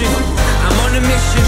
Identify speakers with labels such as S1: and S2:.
S1: I'm on a mission.